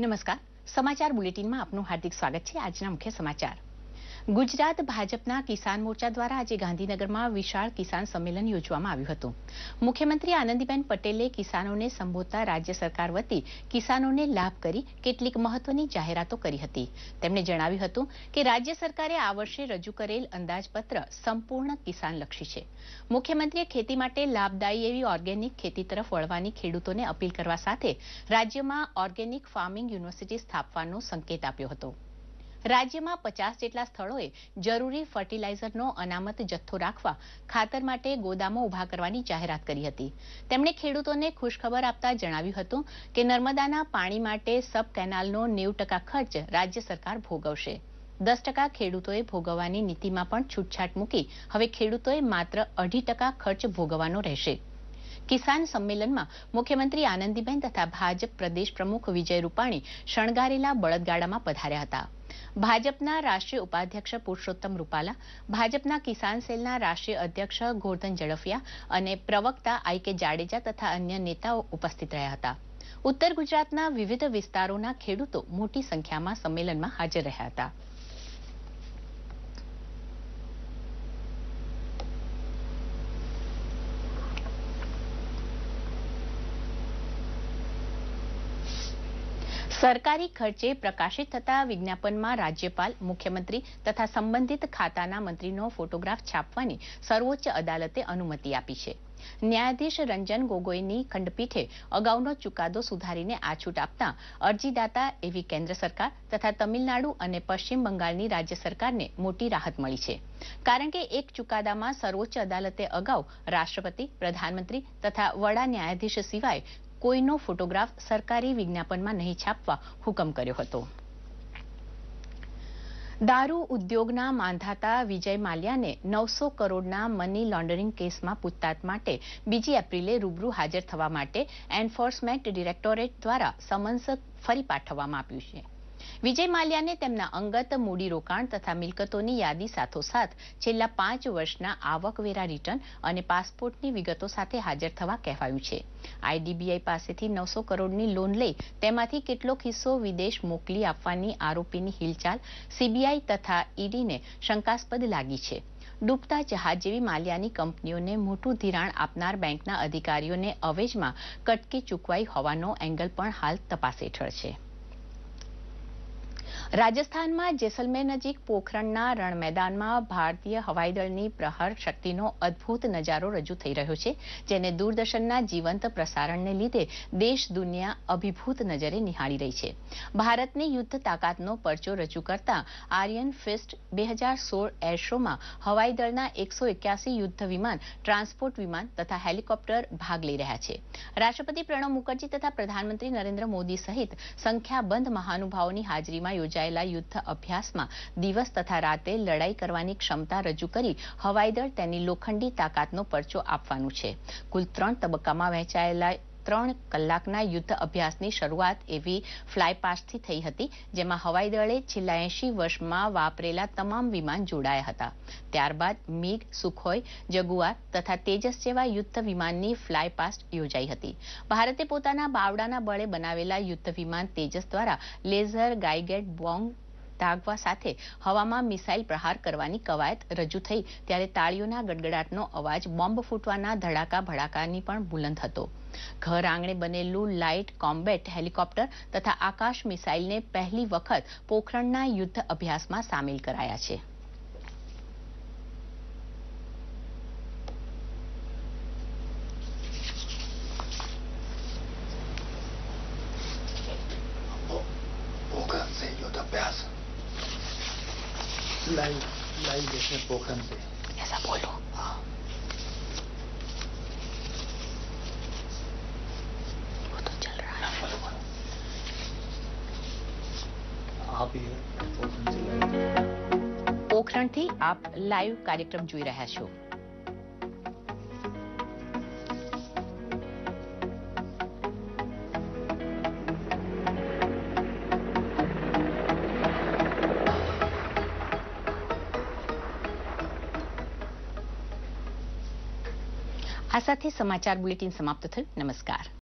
નમસ્કાર. સમાચાર બુલેટિનમાં આપનું હાર્દિક સ્વાગત છે. આજના મુખ્ય સમાચાર. ગુજરાત ભાજપના કિસાન મોરચા દ્વારા આજે ગાંધીનગરમાં વિશાળ કિસાન સંમેલન યોજવામાં આવ્યું હતું. મુખ્યમંત્રી આનંદીબેન પટેલે કિસાનોને સંબોધતા રાજ્ય સરકાર વતી કિસાનોને લાભ કરી કેટલીક મહત્વની જાહેરાતો કરી હતી. તેમણે જણાવ્યું હતું કે રાજ્ય સરકારે આ વર્ષે રજૂ કરેલ અંદાજપત્ર સંપૂર્ણ કિસાનલક્ષી છે. મુખ્યમંત્રીએ ખેતી માટે લાભદાયી એવી ઓર્ગેનિક ખેતી તરફ વળવાની ખેડૂતોને અપીલ કરવા સાથે રાજ્યમાં ઓર્ગેનિક ફાર્મિંગ યુનિવર્સિટી સ્થાપવાનો સંકેત આપ્યો હતો. રાજ્યમાં પચાસ જેટલા સ્થળોએ જરૂરી ફર્ટિલાઇઝરનો અનામત જથ્થો રાખવા ખાતર માટે ગોદામો ઊભા કરવાની જાહેરાત કરી હતી. તેમણે ખેડૂતોને ખુશખબર આપતા જણાવ્યું હતું કે નર્મદાના પાણી માટે સબ કેનાલનો નેવું ટકા ખર્ચ રાજ્ય સરકાર ભોગવશે. દસ ટકા ખેડૂતોએ ભોગવવાની નીતિમાં પણ છૂટછાટ મૂકી હવે ખેડૂતોએ માત્ર અઢી ટકા ખર્ચ ભોગવવાનો રહેશે. કિસાન સંમેલનમાં મુખ્યમંત્રી આનંદીબેન તથા ભાજપ પ્રદેશ પ્રમુખ વિજય રૂપાણી શણગારેલા બળદગાડામાં પધાર્યા હતા. ભાજપના રાષ્ટ્રીય ઉપાધ્યક્ષ પુરુષોત્તમ રૂપાલા, ભાજપના કિસાન સેલના રાષ્ટ્રીય અધ્યક્ષ ગોરધન ઝડફિયા અને પ્રવક્તા આઈ કે જાડેજા તથા અન્ય નેતાઓ ઉપસ્થિત રહ્યા હતા. ઉત્તર ગુજરાતના વિવિધ વિસ્તારોના ખેડૂતો મોટી સંખ્યામાં સંમેલનમાં હાજર રહ્યા હતા. સરકારી ખર્ચે પ્રકાશિત થતા વિજ્ઞાપનમાં રાજ્યપાલ, મુખ્યમંત્રી તથા સંબંધિત ખાતાના મંત્રીનો ફોટોગ્રાફ છાપવાની સર્વોચ્ચ અદાલતે અનુમતિ આપી છે. ન્યાયાધીશ રંજન ગોગોઈની ખંડપીઠે અગાઉનો ચુકાદો સુધારીને આ છૂટ આપતા અરજીદાતા એવી કેન્દ્ર સરકાર તથા તમિલનાડુ અને પશ્ચિમ બંગાળની રાજ્ય સરકારને મોટી રાહત મળી છે. કારણ કે એક ચુકાદામાં સર્વોચ્ચ અદાલતે અગાઉ રાષ્ટ્રપતિ, પ્રધાનમંત્રી તથા વડા ન્યાયાધીશ સિવાય કોઈનો ફોટોગ્રાફ સરકારી વિજ્ઞાપનમાં નહીં છાપવા હુકમ કર્યો હતો. દારૂ ઉદ્યોગના માંધાતા વિજય માલ્યાને નવસો કરોડના મની લોન્ડરિંગ કેસમાં પૂછતાછ માટે બીજી એપ્રિલે રૂબરૂ હાજર થવા માટે એન્ફોર્સમેન્ટ ડિરેક્ટોરેટ દ્વારા સમન્સ ફરી પાઠવવામાં આપ્યું છે. વિજય માલ્યાને તેમના અંગત મૂડીરોકાણ તથા મિલકતોની યાદી સાથોસાથ છેલ્લા પાંચ વર્ષના આવકવેરા રિટર્ન અને પાસપોર્ટની વિગતો સાથે હાજર થવા કહેવાયું છે. આઈડીબીઆઈ પાસેથી નવસો કરોડની લોન લઈ તેમાંથી કેટલોક હિસ્સો વિદેશ મોકલી આપવાની આરોપીની હિલચાલ સીબીઆઈ તથા ઈડીને શંકાસ્પદ લાગી છે. ડૂબતા જહાજ જેવી માલ્યાની કંપનીઓને મોટું ધિરાણ આપનાર બેંકના અધિકારીઓને અવેજમાં કટકી ચૂકવાઈ હોવાનો એંગલ પણ હાલ તપાસ હેઠળ છે. રાજસ્થાનમાં જેસલમેર નજીક પોખરણના રણ મેદાનમાં ભારતીય હવાઈદળની પ્રહાર શક્તિનો અદભુત નજારો રજૂ થઈ રહ્યો છે જેને દૂરદર્શનના જીવંત પ્રસારણને લીધે દેશ દુનિયા અભિભૂત નજરે નિહાળી રહી છે ભારતની યુદ્ધ તાકાતનો પરચો રજૂ કરતા આર્યન ફિસ્ટ બે હજાર સોળ એર શોમાં હવાઈદળના એકસો એક્યાસી યુદ્ધ વિમાન ટ્રાન્સપોર્ટ વિમાન તથા હેલિકોપ્ટર ભાગ લઈ રહ્યા છે રાષ્ટ્રપતિ પ્રણવ મુખર્જી તથા પ્રધાનમંત્રી નરેન્દ્ર મોદી સહિત સંખ્યાબંધ મહાનુભાવોની હાજરીમાં યોજાયેલા યુદ્ધ અભ્યાસમાં દિવસ તથા રાતે લડાઈ કરવાની ક્ષમતા રજૂ કરી હવાઈદળ તેની લોખંડી તાકાતનો પરચો આપવાનું છે. કુલ ત્રણ તબક્કામાં વહેંચાયેલા ત્રણ કલાકના યુદ્ધ અભ્યાસની શરૂઆત એવી ફ્લાયપાસ્ટથી થઈ હતી, જેમાં હવાઈદળે છેલ્લા એંશી વર્ષમાં વાપરેલા તમામ વિમાન જોડાયા હતા. ત્યારબાદ મિગ, સુખોઈ, જગુઆર તથા તેજસ જેવા યુદ્ધ વિમાનની ફ્લાયપાસ્ટ યોજાઈ હતી. ભારતે પોતાના બાવડાના બળે બનાવેલા યુદ્ધ વિમાન તેજસ દ્વારા લેઝર ગાઈગેટ બોંગ દાગવા સાથે હવામાં મિસાઇલ પ્રહાર કરવાની કવાયત રજૂ થઈ, ત્યારે તાળીઓના ગડગડાટનો અવાજ, બોમ્બ ફૂટવાના ધડાકા ભડાકાની પણ બુલંદ હતો. ઘર આંગણે બનેલું લાઇટ કોમ્બેટ હેલિકોપ્ટર તથા આકાશ મિસાઇલને પહેલી વખત પોખરણના યુદ્ધ અભ્યાસમાં સામેલ કરાયા છે. लाइव लाइव देखें रहा है। थी आप लाइव कार्यक्रम जुई रहा शो। આ સાથે સમાચાર બુલેટિન સમાપ્ત થયું. નમસ્કાર.